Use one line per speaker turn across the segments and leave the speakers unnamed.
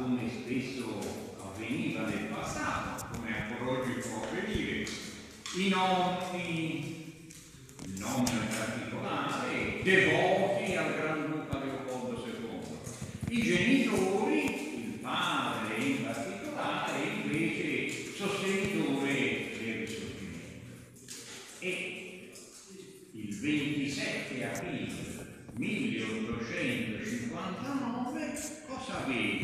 come spesso avveniva nel passato, come ancora oggi può avvenire, i nonni, non in particolare, devoti al Gran Duca Leopoldo II, i genitori, il padre in particolare, invece sostenitore del risorgimento. E il 27 aprile 1859 cosa questo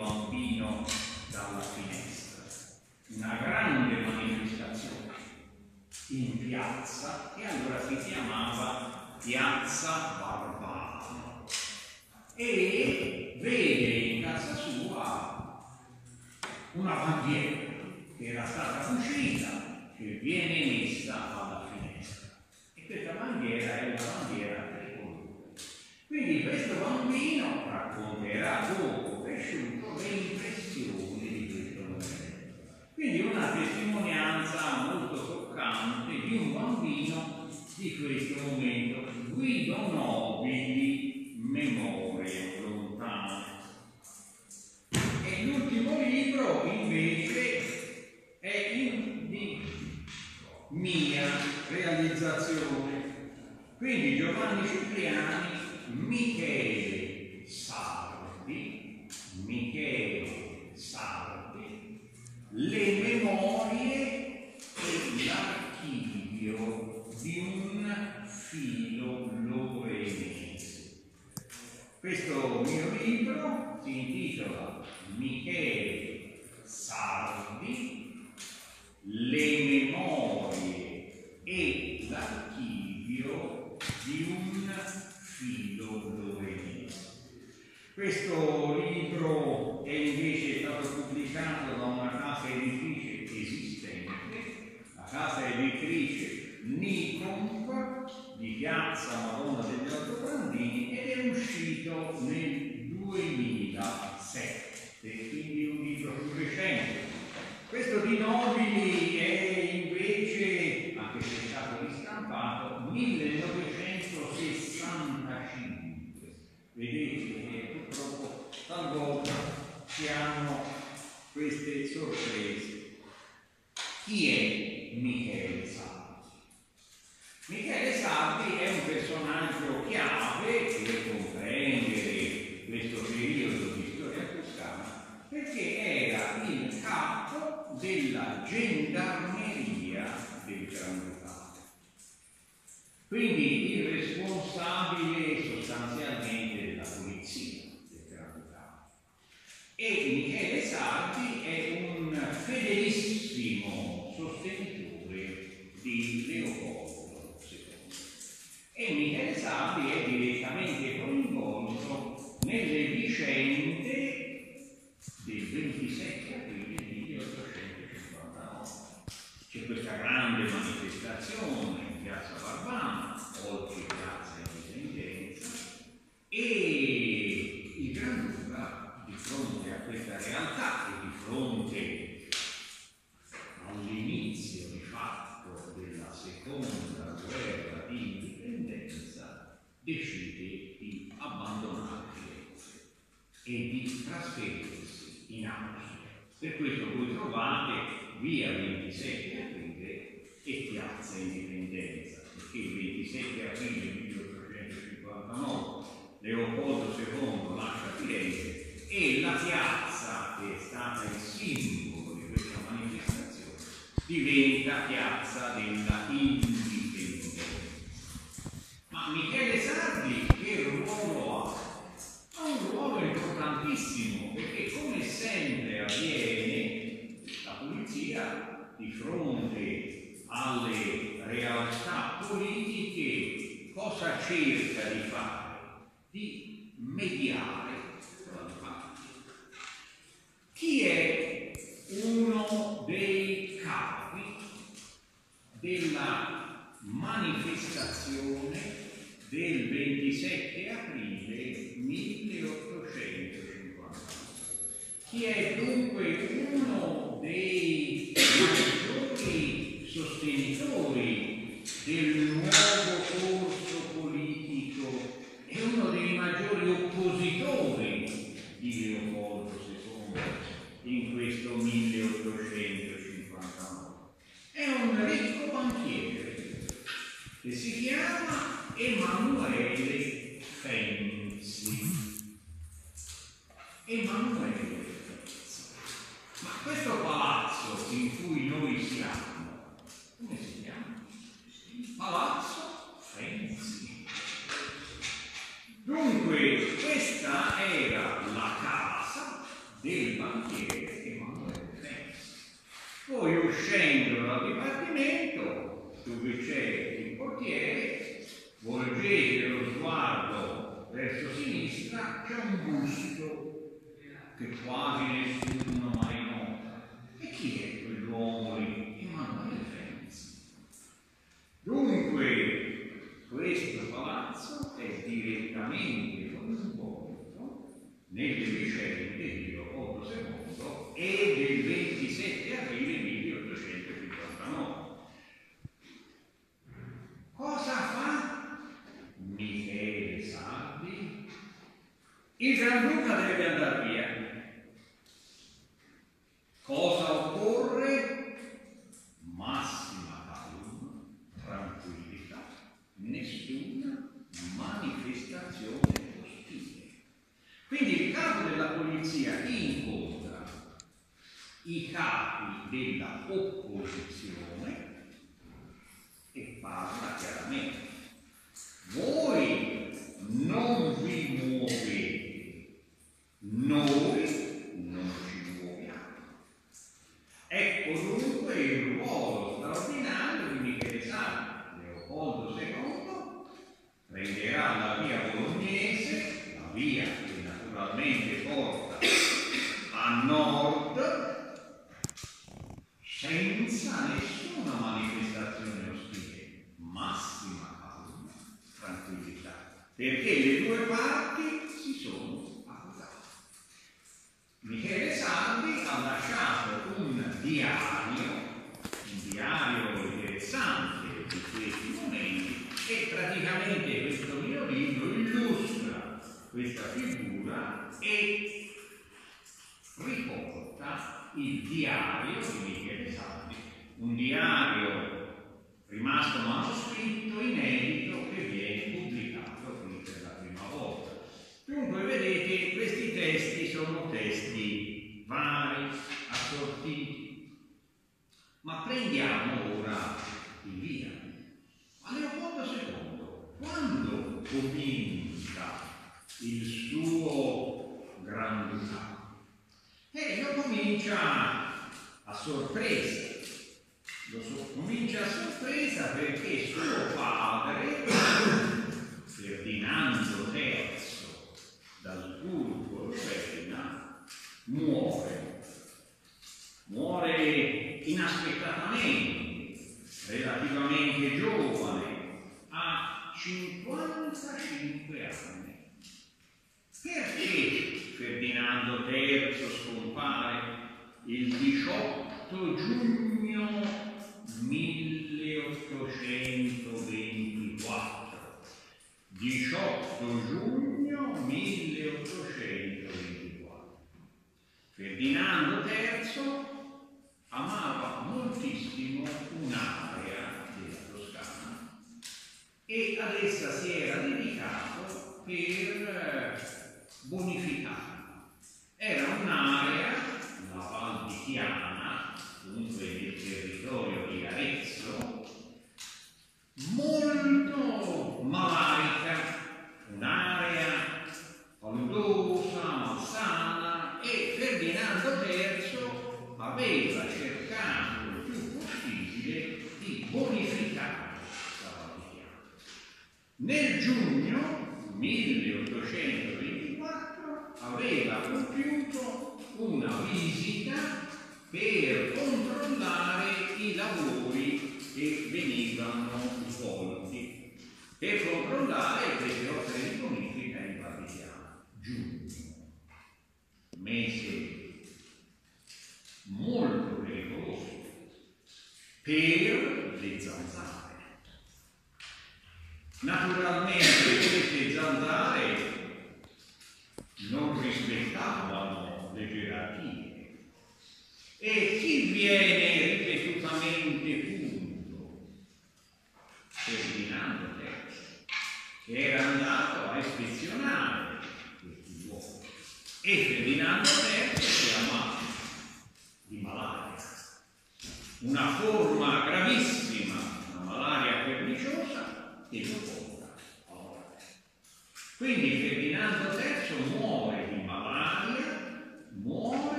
bambino dalla finestra? Una grande manifestazione in piazza e allora si chiamava Piazza Barbano e vede in casa sua una bandiera che era stata cucita che viene messa alla finestra e questa bandiera è una bandiera tricolore. Quindi questo bambino racconterà dopo una testimonianza molto toccante di un bambino di questo momento. Guido nobili memorie lontane. E l'ultimo libro invece è in, di mia realizzazione. Quindi Giovanni Cipriani, Michele Sardi, Michele Sardi, le memorie e l'archivio di un filo lorenese. Questo mio libro si intitola Michele Sardi, le memorie e l'archivio di un filo lorenese. Questo libro è invece stato pubblicato da una casa editrice esistente, la casa editrice Nicomp di Piazza Madonna degli Otto Brandini ed è uscito nel 2007, quindi un libro più recente. Questo di Nobili è invece, anche se è stato ristampato, 1965. Vedete che purtroppo talvolta si hanno queste sorprese. Chi è Michele Sardi? Michele Sardi è un personaggio chiave per comprendere questo periodo di storia toscana perché era il capo della gendarmeria del Gran Ducato. Quindi il responsabile sostanzialmente della polizia del Gran Ducato. E Michele Sardi è un fedelissimo di Leopoldo II. E Michele Sardi è direttamente coinvolto nelle vicende del 27 aprile 1859. C'è questa grande manifestazione in piazza Barbana, oggi piazza Indipendenza, e il Gran Duca di fronte a questa realtà e di fronte all'inizio di fatto della seconda guerra di indipendenza decide di abbandonare Firenze e di trasferirsi in Austria. Per questo voi trovate via 27 aprile e piazza Indipendenza, perché il 27 aprile 1859 Leopoldo II lascia Firenze e la piazza che è stata il simbolo di questa manifestazione diventa piazza della indipendenza. Ma Michele Sardi che ruolo ha? Un ruolo importantissimo perché come sempre avviene la polizia di fronte alle realtà politiche cosa cerca di fare? Di mediare tra le parti. Chi è uno dei capi della manifestazione del 27 aprile 1850. Chi è dunque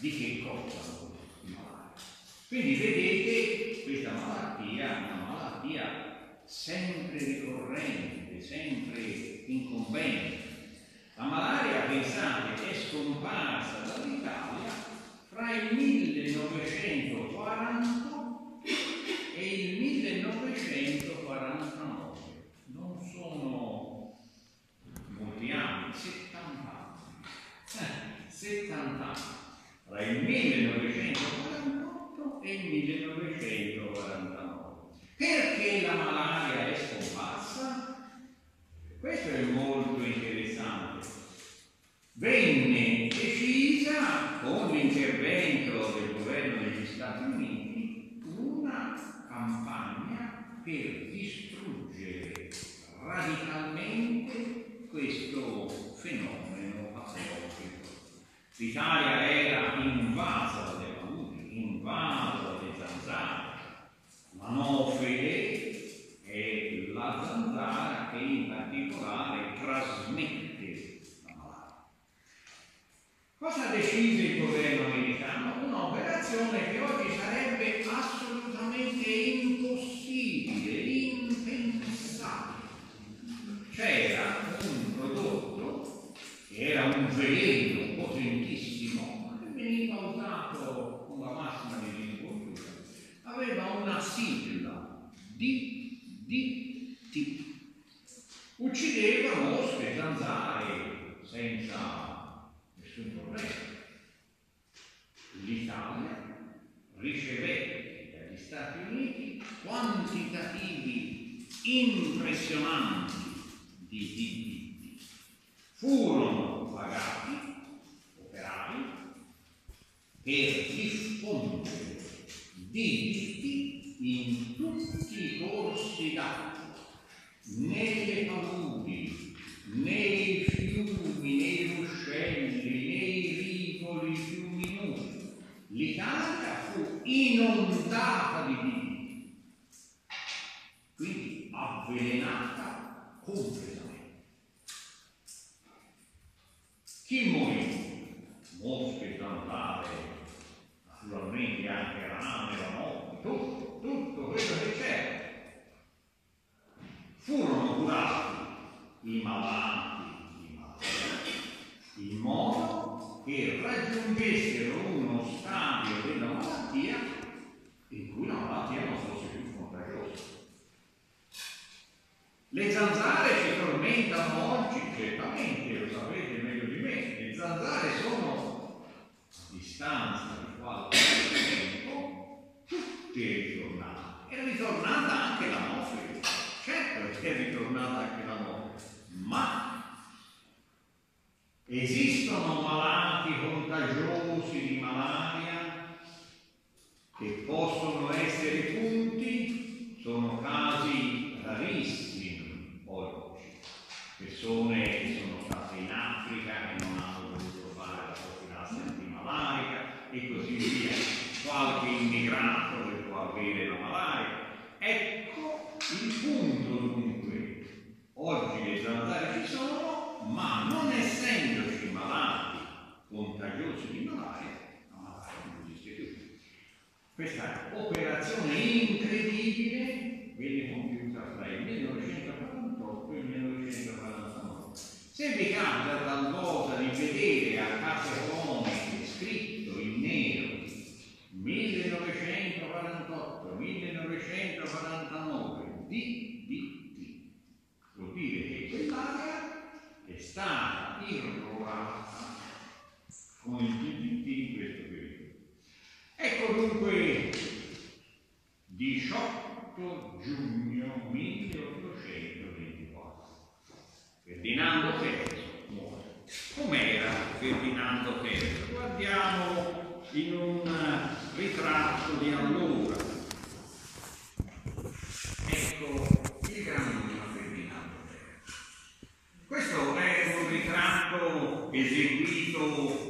Di che cosa? Di malaria. Quindi vedete questa malattia una malattia sempre ricorrente, sempre incombente. La malaria, pensate, è scomparsa dall'Italia fra il 1940 e il 1949. Non sono molti anni, 70 anni. Eh, 70 anni. Tra il 1948 e il 1949. Perché la malaria è scomparsa? Questo è molto interessante. Venne decisa con l'intervento del governo degli Stati Uniti una campagna per distruggere radicalmente questo fenomeno patologico. L'Italia era invasa dalle paludi, invasa dalle zanzare. L'anofele è la zanzara che in particolare trasmette la malaria. Cosa decise il governo americano? Un'operazione che oggi sarebbe assolutamente impossibile, impensabile. C'era un prodotto che era un veleno potentissimo, ma che veniva usato con la massima disinvoltura. Aveva una sigla DDT. Uccideva mosche, zanzare senza nessun problema. L'Italia ricevette dagli Stati Uniti quantitativi impressionanti di DDT. Furono pagati operai per diffondere DDT in tutti i corsi d'acqua, nelle paludi, nei fiumi, nei ruscelli, nei rivoli più minuti. L'Italia fu inondata di DDT, quindi avvelenata completamente. Chi morì? Mosche, zanzare, naturalmente anche rame, ramoni, tutto, tutto quello che c'era. Furono curati i malati di malaria in modo che raggiungessero uno stadio della malattia in cui la malattia non fosse più contagiosa. Le zanzare ci tormentano oggi, certamente, lo sapete meglio di me, le zanzare sono a distanza di qualche tempo tutte ritornate. È ritornata anche la nofre, certo che è ritornata anche la nofre, ma esistono malati contagiosi di malaria che possono essere punti, sono casi rarissimi oggi. Persone che sono state in Africa e non hanno voluto fare la profilassi antimalarica e così via. Qualche Questa operazione incredibile viene compiuta fra il 1948 e il 1949. Se vi capita talvolta di vedere a casa Comiche scritto in nero 1948-1949 DDT, vuol dire che quell'area è stata irrorata con il DDT Ecco dunque, 18 giugno 1824, Ferdinando III muore. Com'era Ferdinando III? Guardiamo in un ritratto di allora. Ecco il grandino Ferdinando III. Questo è un ritratto eseguito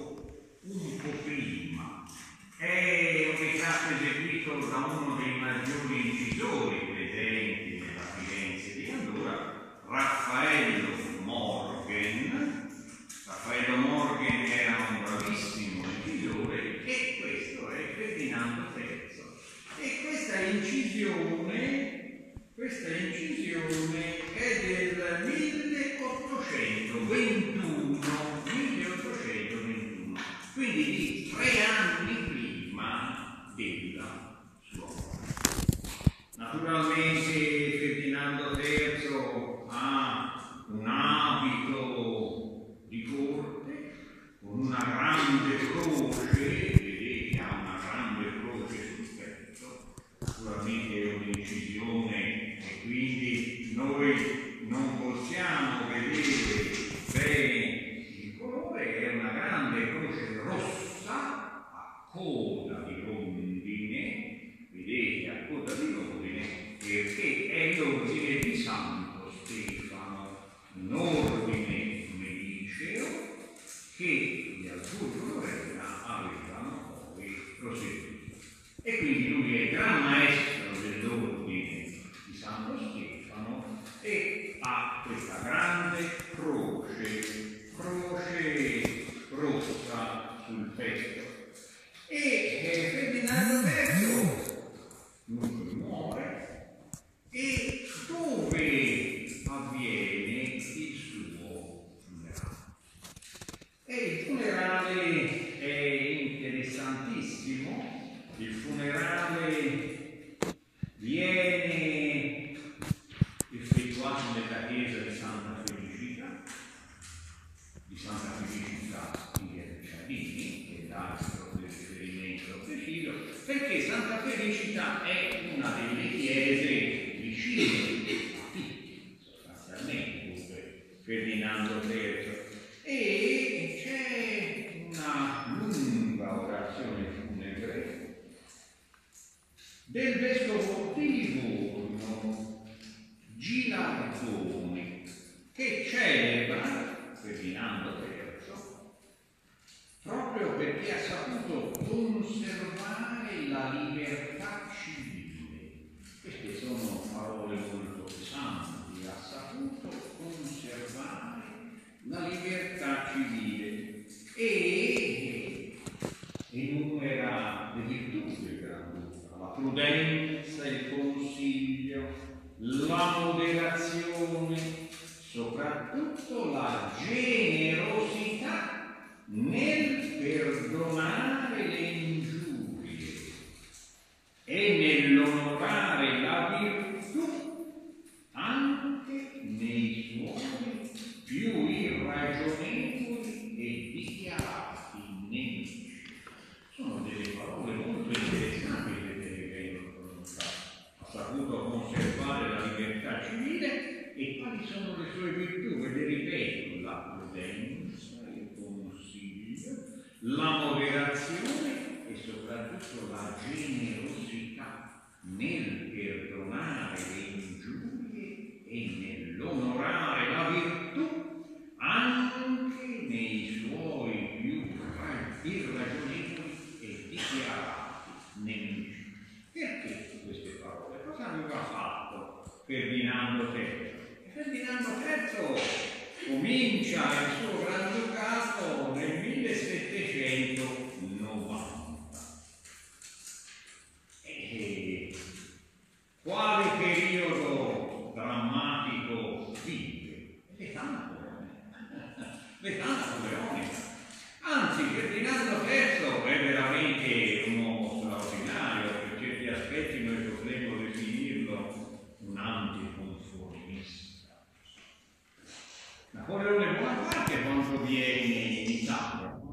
Leone Bonaparte quanto viene in Italia?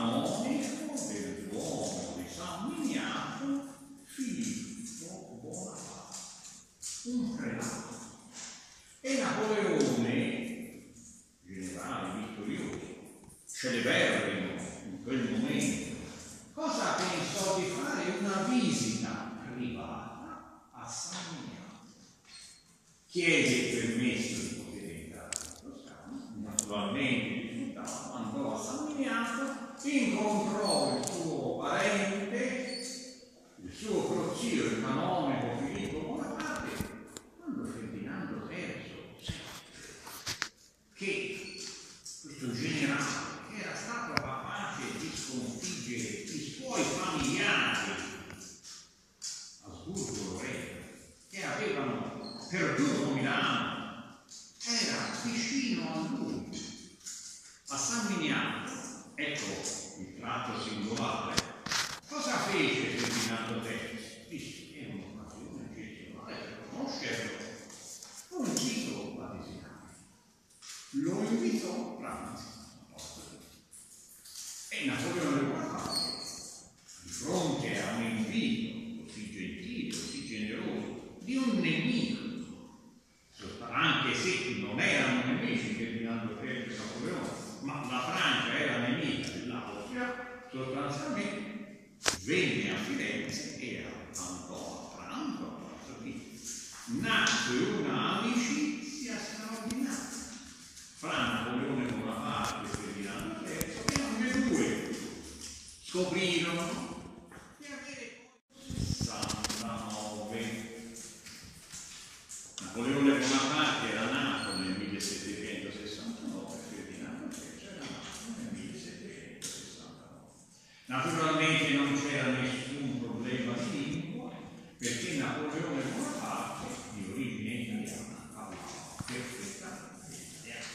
Naomico dell'uomo di San Miniato, Filippo Bonaparte, un prelato. E Napoleone, generale vittorioso, celeberrimo in quel momento, cosa pensò di fare? Una visita privata a San Miniato. Chiede il permesso Napoleone Bonaparte di origine italiana parlava perfettamente italiano.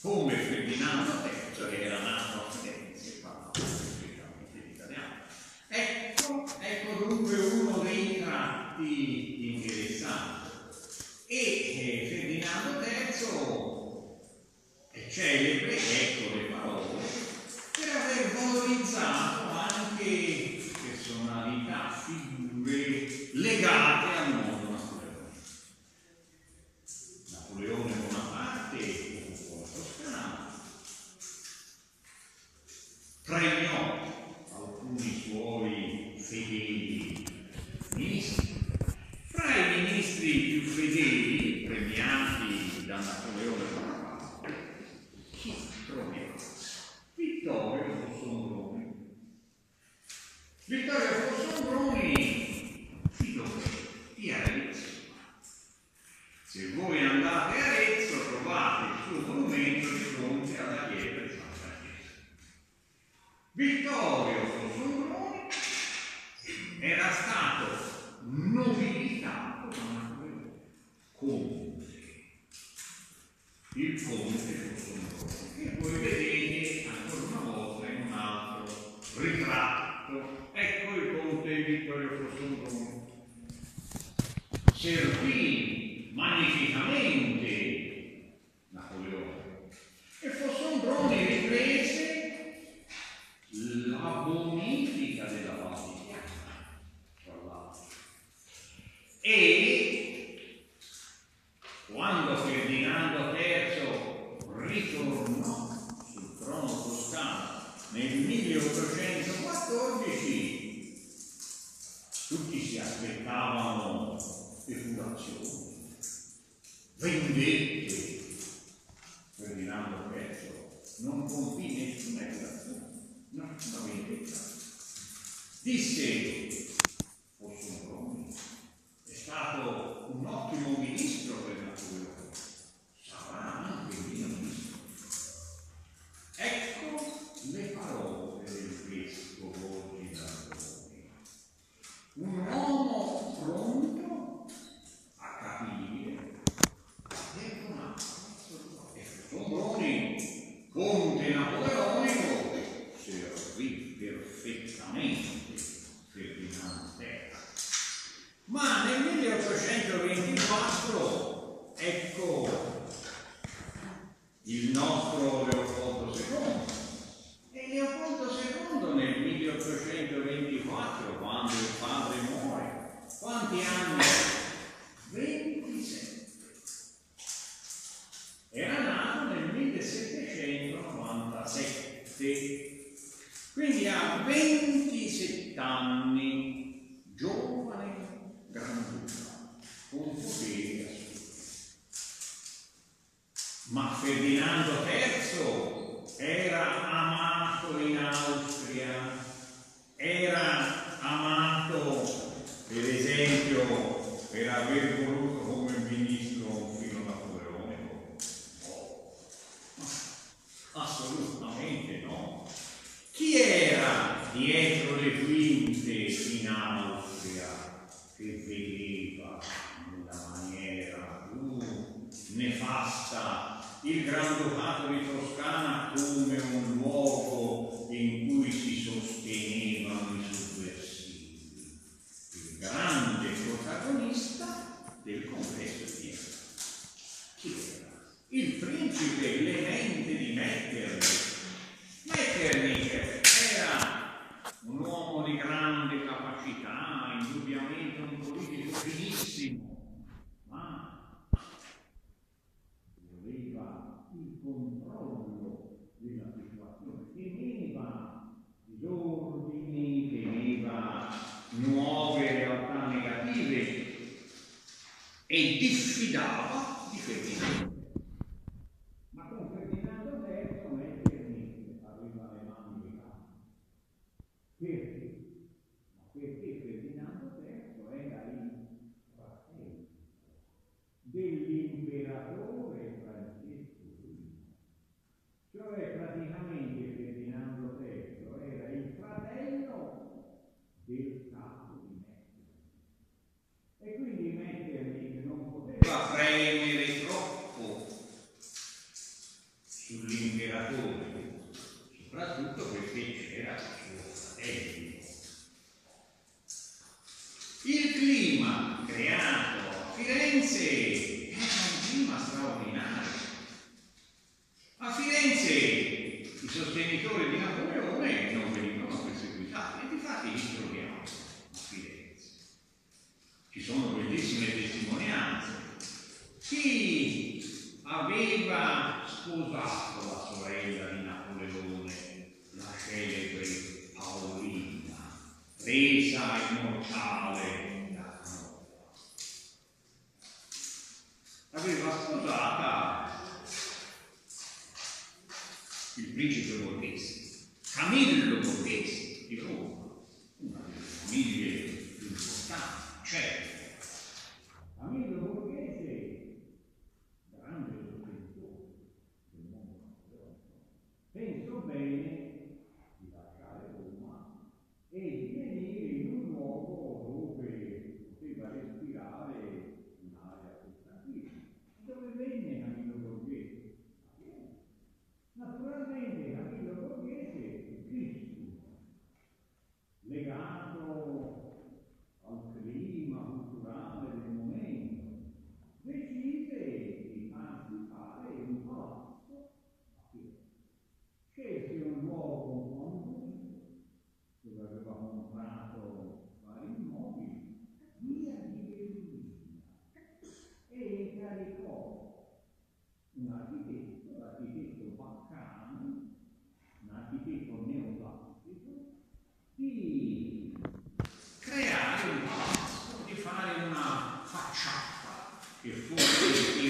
Come Ferdinando III era nato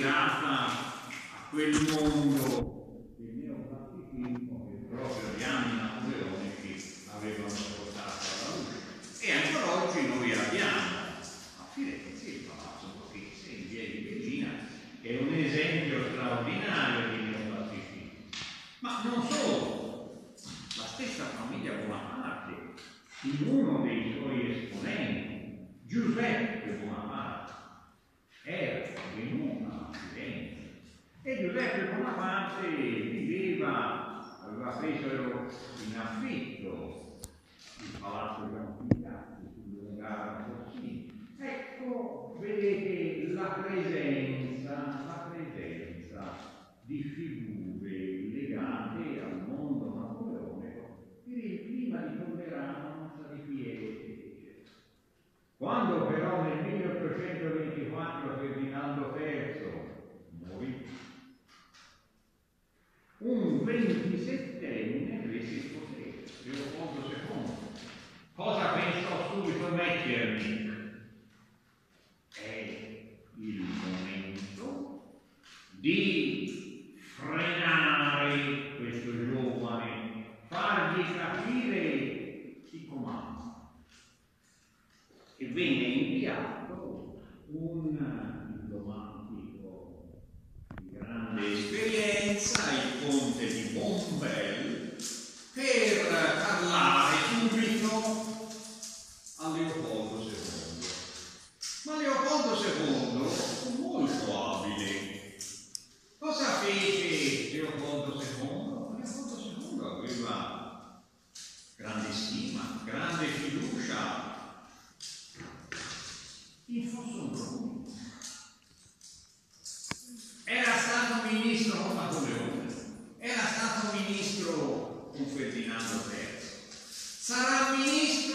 ispirata a quel mondo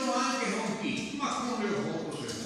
anche non P, ma con Leopoldo II.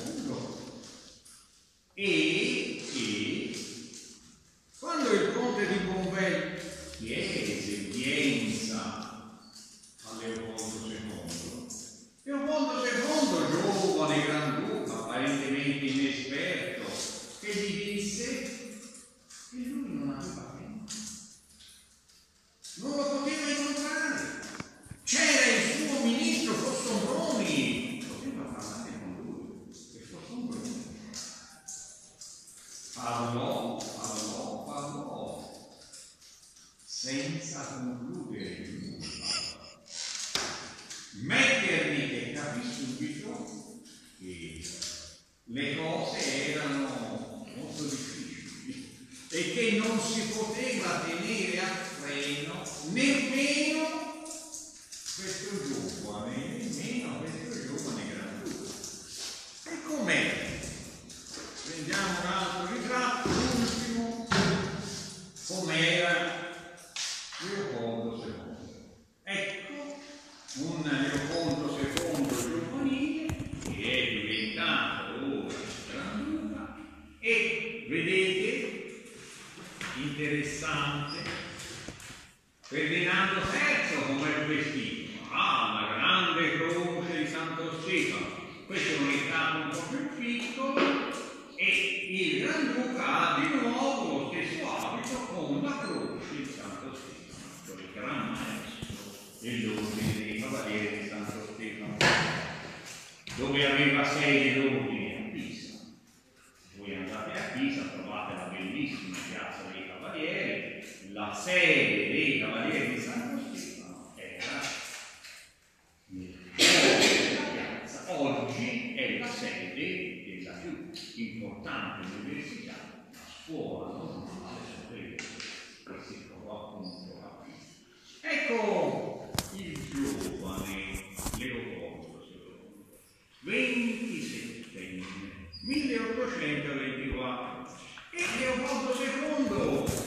1824 e Leopoldo II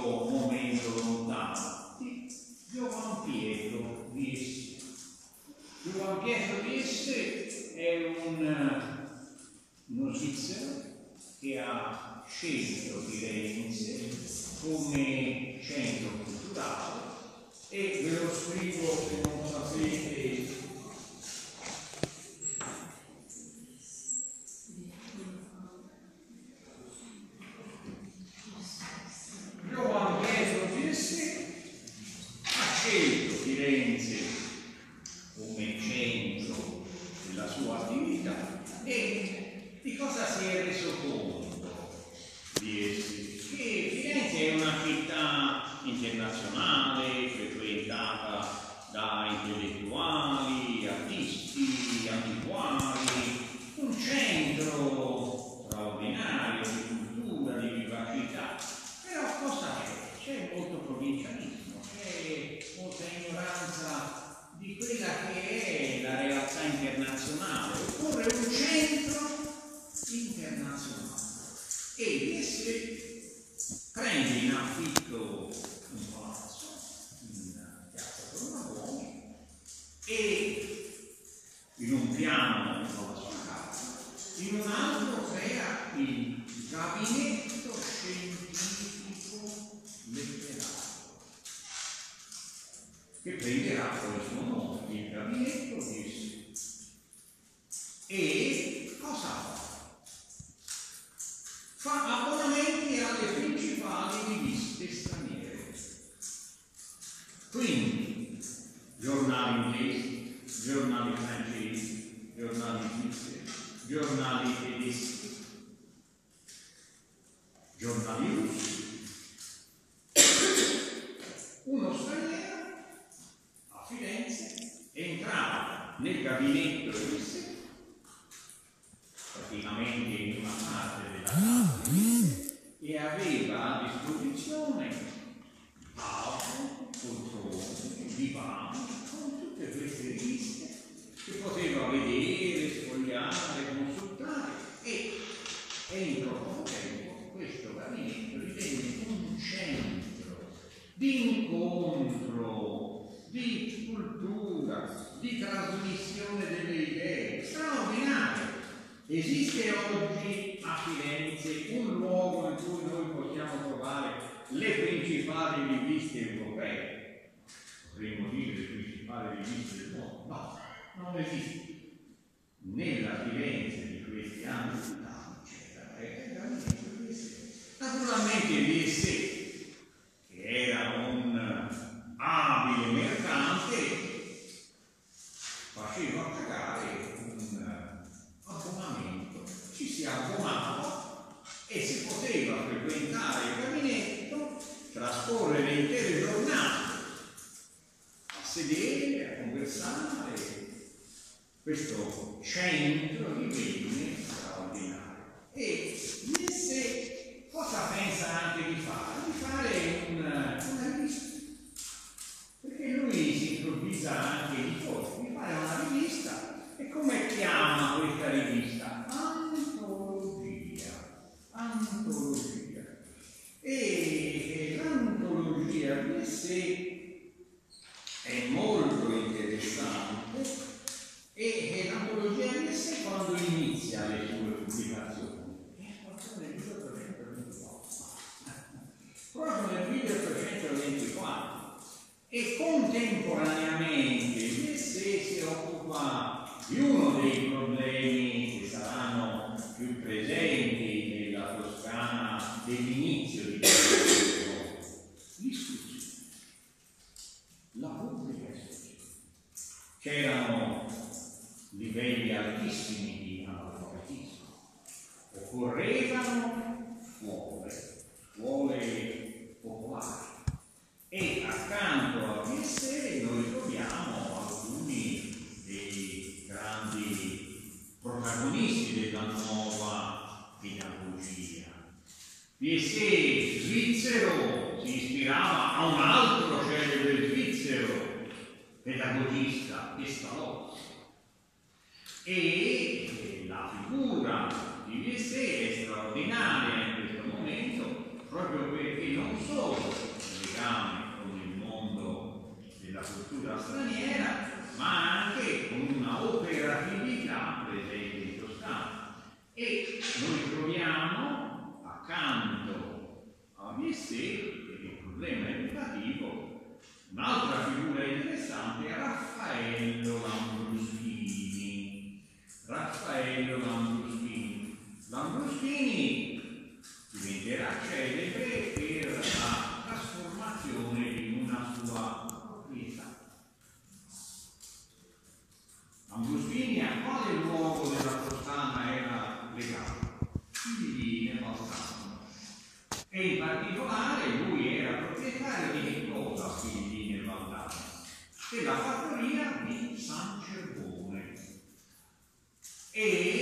questo momento lontano. Giovan Pietro di disse, Giovan Pietro di disse è un, eh, uno che ha scelto di Firenze come centro culturale e ve lo scrivo se non sapete. protagonisti della nuova pedagogia. Viessé svizzero si ispirava a un altro celebre svizzero, pedagogista, Pestalozzi. E eh, la figura di Viessé è straordinaria in questo momento proprio perché non solo il legame con il mondo della cultura straniera, ma anche con una operatività per esempio in sostanza. E noi troviamo accanto a Messier, che è un problema educativo, un'altra figura interessante è Raffaello Lambruschini. Raffaello Lambruschini. Lambruschini diventerà celebre della fattoria di San Cervone. E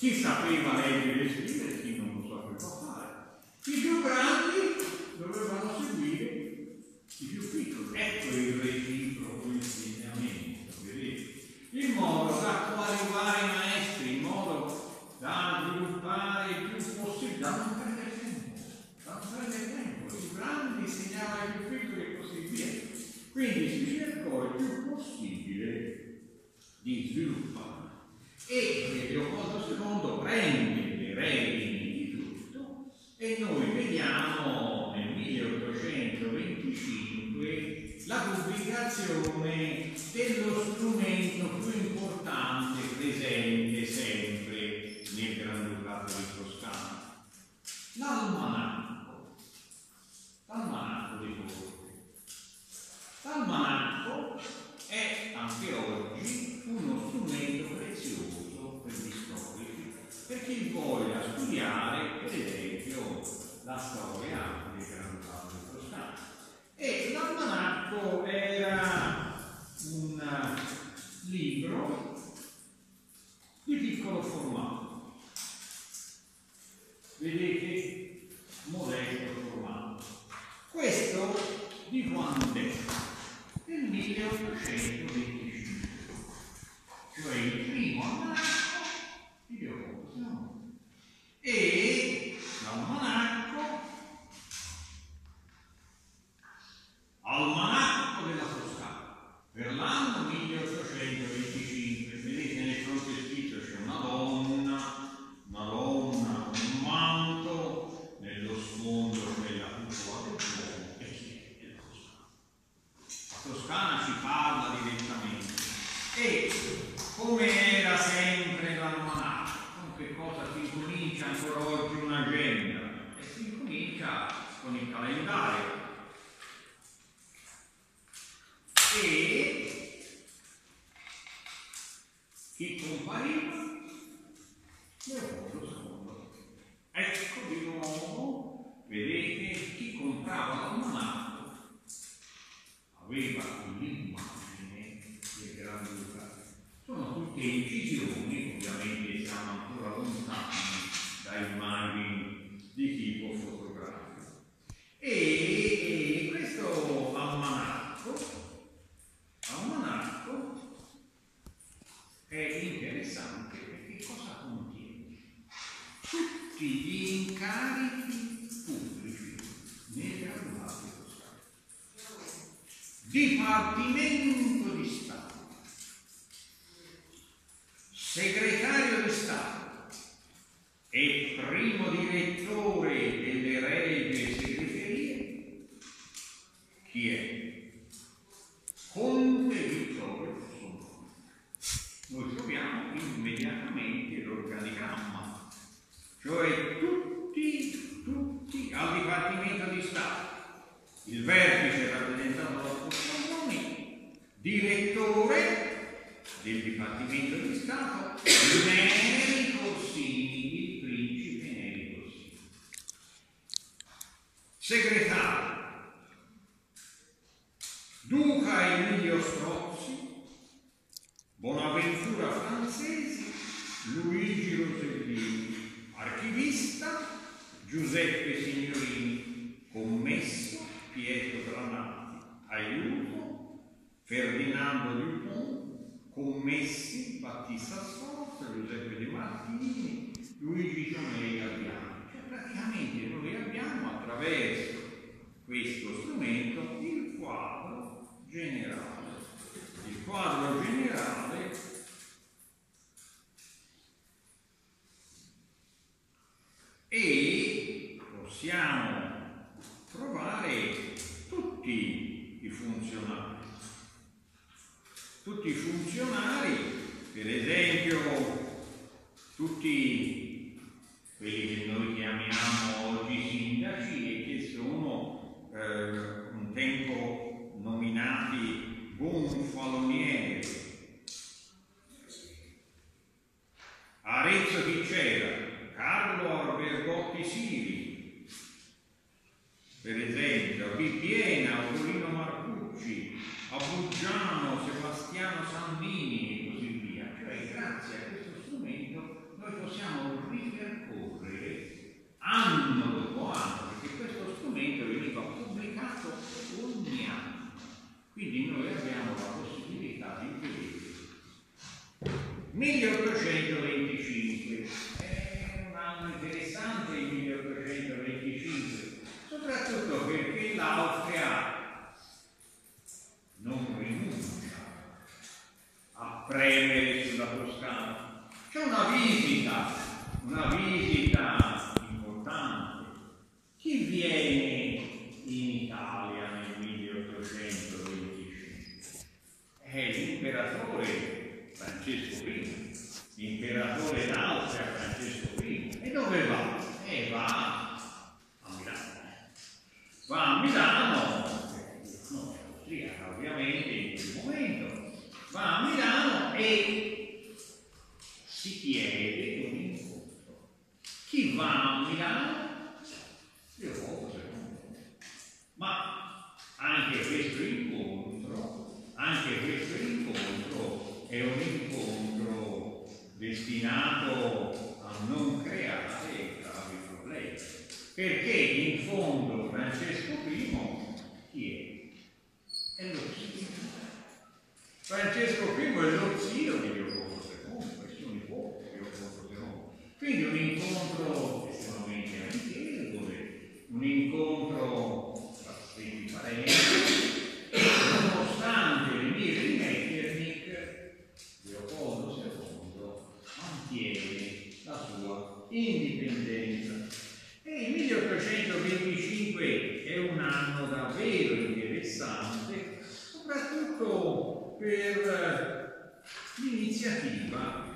Chi sapeva leggere E chi compariva? indipendenza. E il 1825 è un anno davvero interessante, soprattutto per eh, l'iniziativa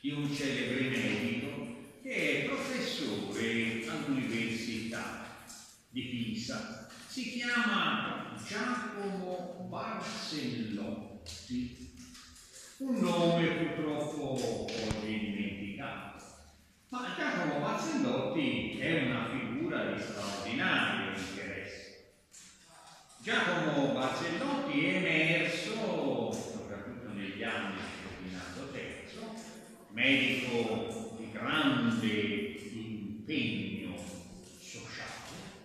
di un celebre medico che è professore all'Università di Pisa. Si chiama Giacomo Barcellotti, un nome purtroppo oggi ma Giacomo Barsellotti è una figura di straordinario interesse. Giacomo Barsellotti è emerso, soprattutto negli anni del Rinaldo III, medico di grande impegno sociale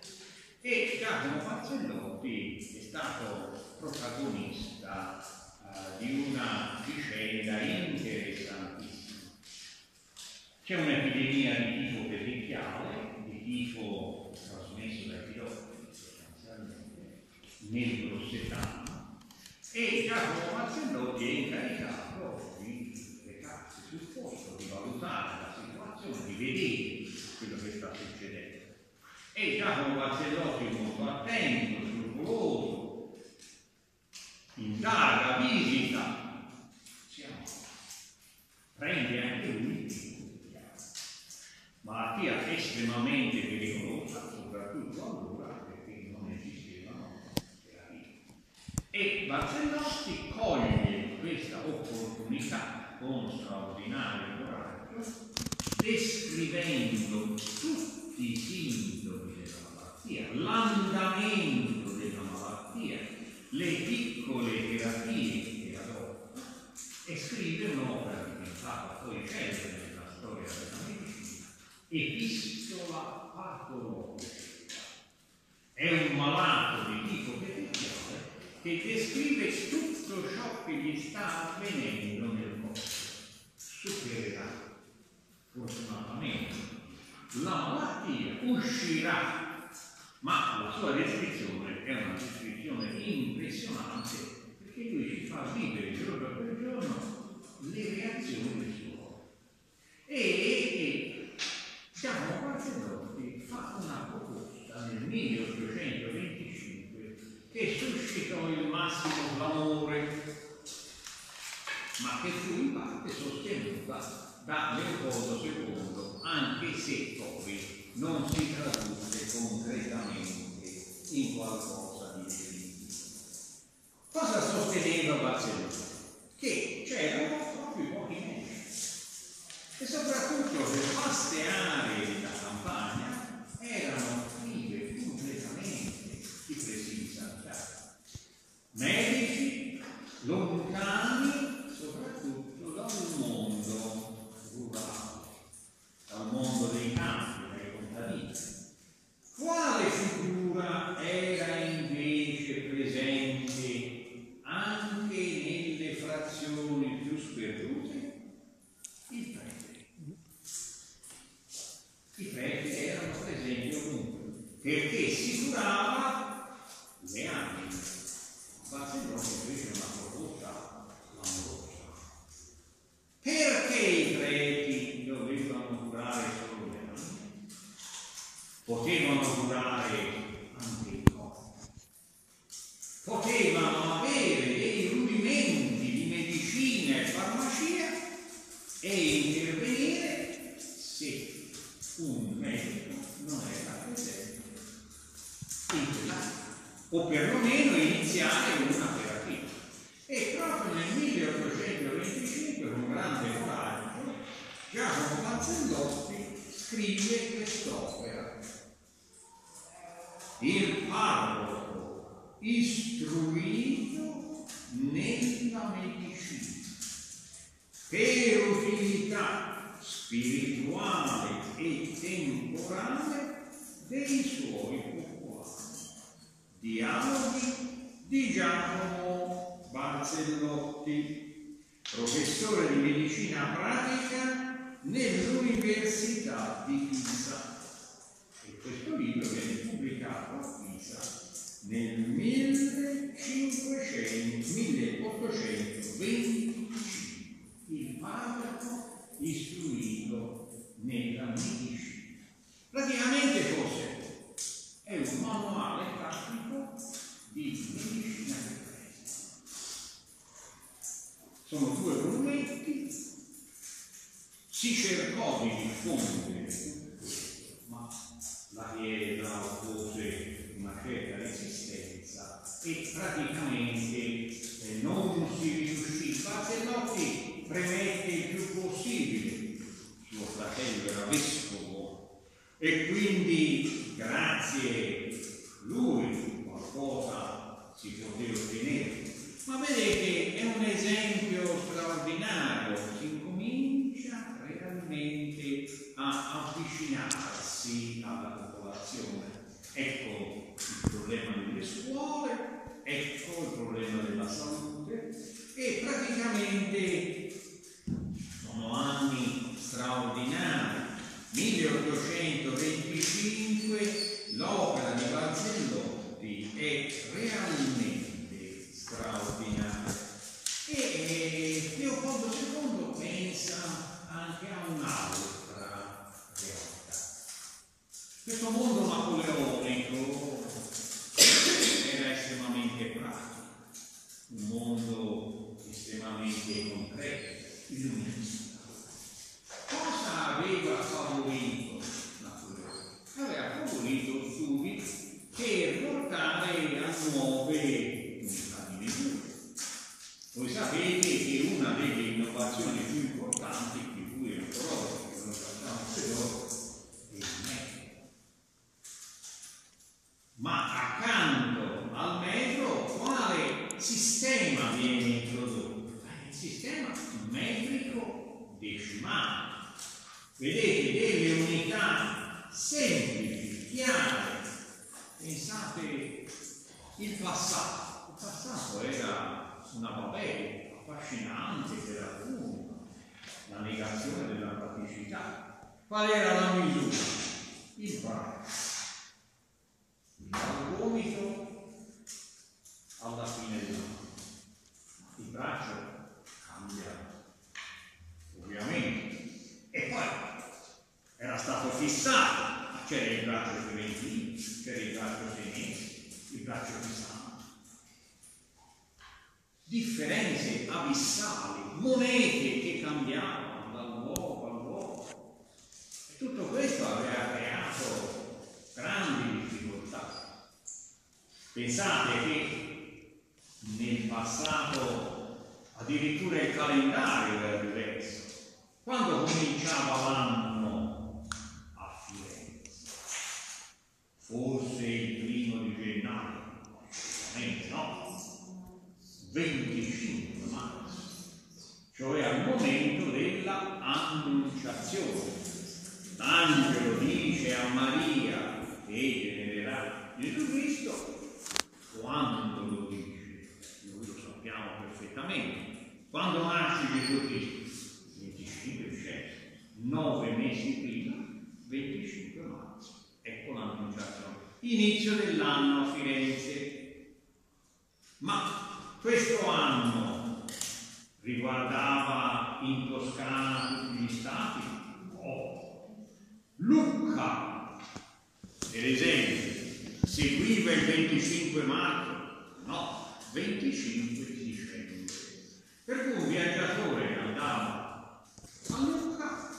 e Giacomo Barsellotti è stato protagonista uh, di una vicenda interessantissima. C'è un'epidemia di tifo perichiale, di tifo trasmesso dai piloti sostanzialmente nel grossetano e Giacomo Barsellotti è incaricato di recarsi sul posto, di valutare la situazione, di vedere quello che sta succedendo. E Giacomo Barsellotti molto attento, scrupoloso, indaga, visita, prende anche lui malattia estremamente pericolosa, soprattutto allora perché non esistevano terapie. E Barzellotti coglie questa opportunità con straordinario coraggio, descrivendo tutti i sintomi della malattia, l'andamento della malattia, le piccole terapie che adotta e scrive un'opera diventata poi celebre nella storia della medicina, Epistola patologica. È un malato di tipo perichiale che descrive tutto ciò che gli sta avvenendo nel corpo. Supererà, fortunatamente, la malattia uscirà, ma la sua descrizione è una descrizione impressionante perché lui ci fa vivere giorno per giorno le reazioni del suo corpo Giacomo Barzellotti fa una proposta nel 1825 che suscitò il massimo clamore, ma che fu in parte sostenuta da Leopoldo II, anche se poi non si tradusse concretamente in qualcosa di definitivo. Cosa sosteneva Barcellona? Che c'erano proprio pochi medici e soprattutto le vaste aree della campagna erano Medici lontani soprattutto dal mondo rurale, dal mondo dei campi, dai contadini. Quale figura era invece presente anche nelle frazioni più sperdute? Il prete. I preti erano presenti ovunque perché si curava le anime. Barcellona fece una proposta clamorosa. Perché i preti dovevano curare solo le anime? Potevano curare anche il corpo. Potevano avere dei rudimenti di medicina e farmacia e intervenire se un medico non era presente in quell'anno o perlomeno iniziare una terapia. E proprio nel 1825, con grande coraggio, Giacomo Mazzellotti scrive quest'opera. Il parroco istruito nella medicina per utilità spirituale e temporale dei suoi popolani. Dialoghi di Giacomo Barzellotti, professore di medicina pratica nell'Università di Pisa. E questo libro viene pubblicato a Pisa nel 1500, 1825 il parroco istruito nella medicina. Praticamente cos'è? È un manuale pratico Sono due documenti, si cercò di diffondere, ma la Chiesa oppose una certa resistenza e praticamente eh, non si riuscì. Barzellotti premette il più possibile, suo fratello era vescovo e quindi grazie lui qualcosa si poteva ottenere. Ma vedete, è un esempio straordinario, si incomincia realmente a avvicinarsi alla popolazione. Ecco il problema delle scuole, ecco il problema della salute e praticamente sono anni straordinari. 1825 l'opera di Barzellotti è realmente straordinaria. E Leopoldo II pensa anche a un'altra realtà. Questo mondo napoleonico era estremamente pratico, un mondo estremamente concreto, illuminista. Cosa aveva favorito Napoleone? Aveva favorito studi per portare a nuove unità di misura. Voi sapete che una delle innovazioni più importanti, di cui è ancora che non facciamo però, è il metro. Ma accanto al metro quale sistema viene introdotto? Il sistema metrico decimale. Vedete delle unità semplici, chiare. Pensate il passato. Il passato era una babele affascinante per alcuni, la negazione della praticità. Qual era la misura? Il braccio. Dal gomito alla fine dell'anno. Il braccio cambia, ovviamente. E poi era stato fissato, c'era il braccio fiorentino, c'era il braccio senese, il braccio pisano. Differenze abissali, monete che cambiavano dal luogo al luogo. E tutto questo aveva creato grandi difficoltà. Pensate che nel passato addirittura il calendario era diverso. Quando cominciava l'anno a Firenze? Forse il primo di gennaio? Assolutamente no. 25 marzo, cioè al momento della annunciazione. L'angelo dice a Maria che genererà Gesù Cristo quando lo dice, noi lo sappiamo perfettamente. Quando nasce Gesù Cristo? 25 dicembre, nove mesi prima, 25 marzo. Ecco l'annunciazione. Inizio dell'anno a Firenze. Ma questo anno riguardava in Toscana tutti gli stati? No. Lucca, per esempio, seguiva il 25 marzo? No, 25 dicembre. Per cui un viaggiatore andava a Lucca,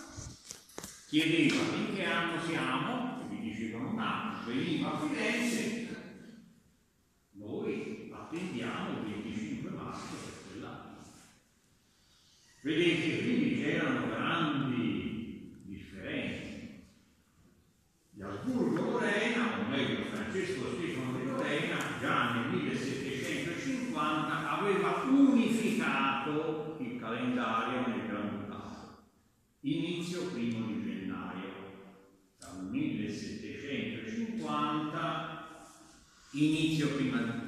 chiedeva in che anno siamo, e gli dicevano un anno, veniva a Firenze, noi attendiamo il 25 marzo per quell'anno. Vedete, quindi c'erano grandi differenze. Di Asburgo-Lorena, o meglio Francesco Stefano di Lorena, già nel 1750 aveva unificato il calendario nel Granducato. Inizio primo di gennaio, dal 1750 inizio prima, di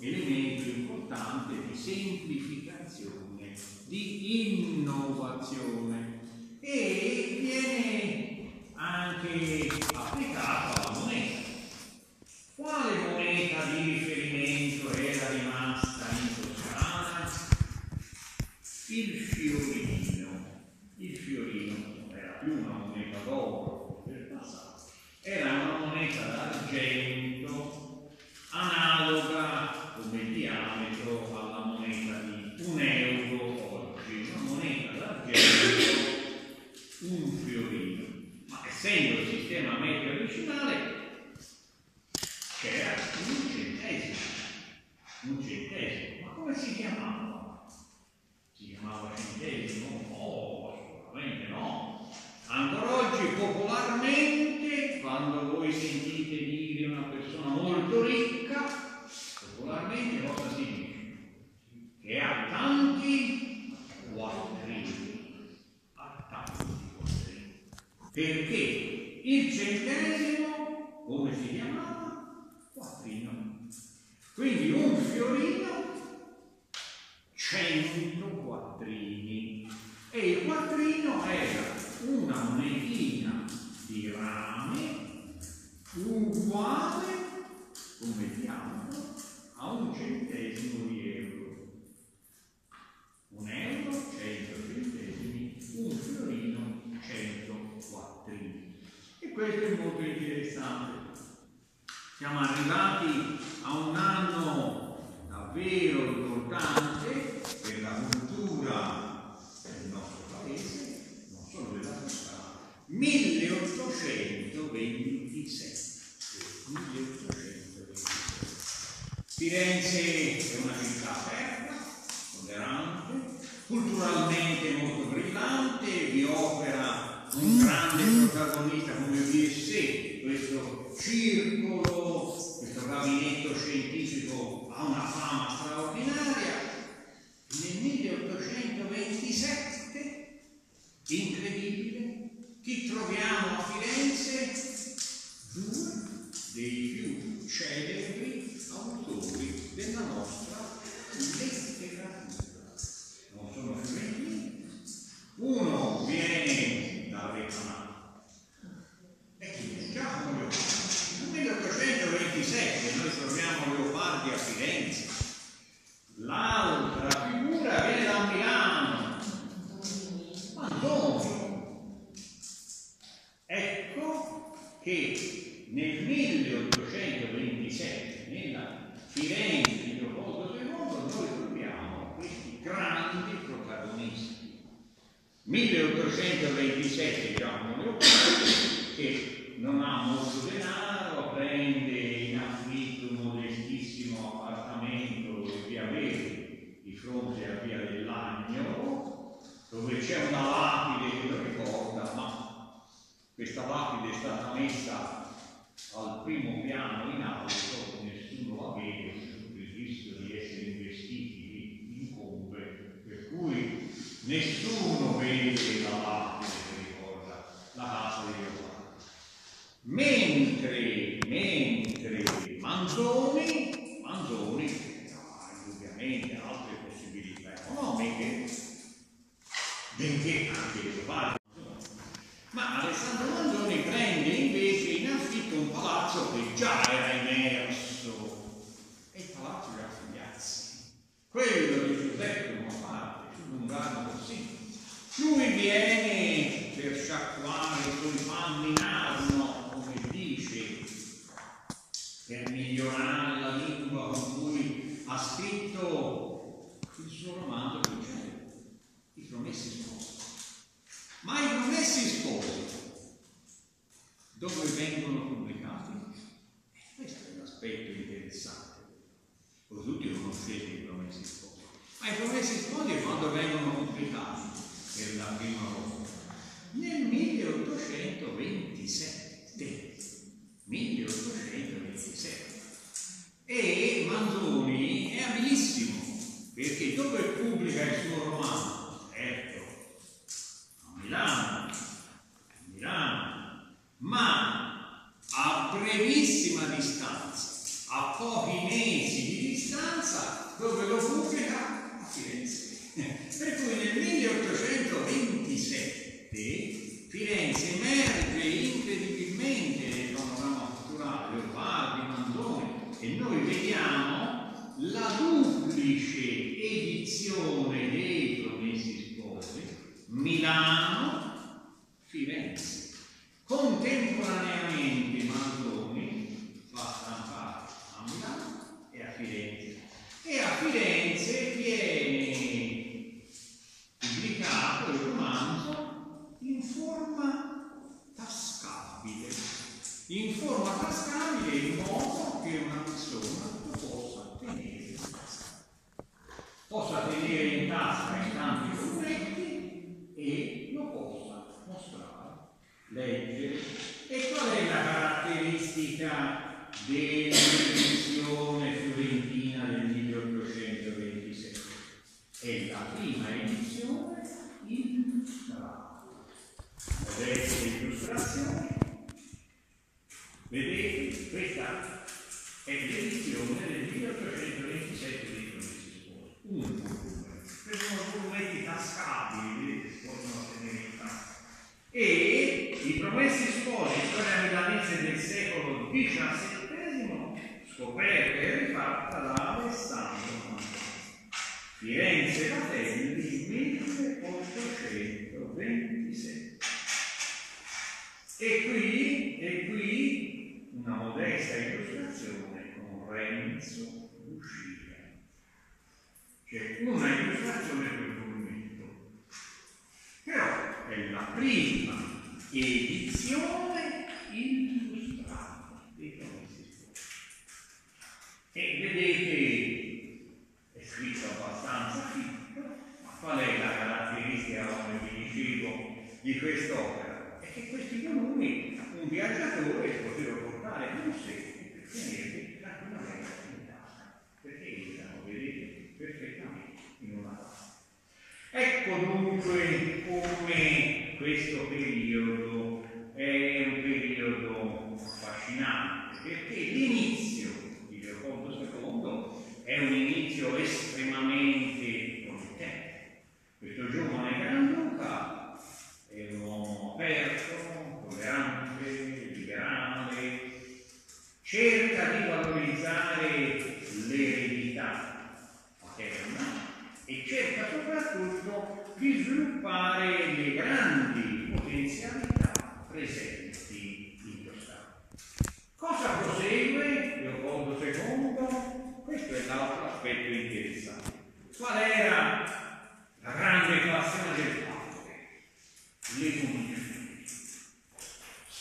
elemento importante di semplificazione, di innovazione e viene anche applicato alla moneta. Quale moneta di riferimento era rimasta in Toscana? Il fiorino. Il fiorino non era più una moneta d'oro del passato, era una moneta d'argento analoga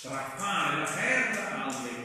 Strappare la terra alle